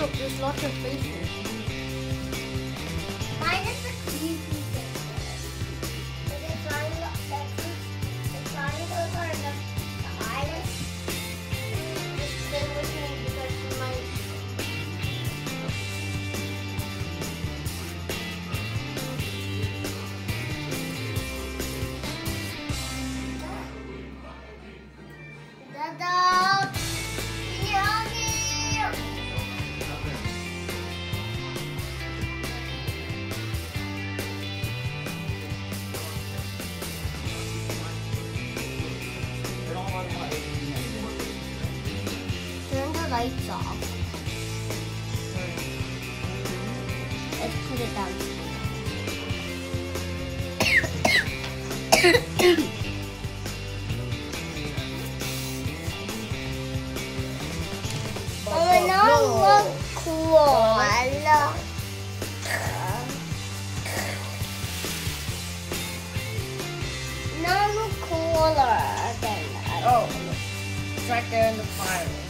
Look, there's lots of faces. Lights off. Let's put it down. Oh, now oh, look cool. Now look cooler than that. Oh. It's right there in the fire.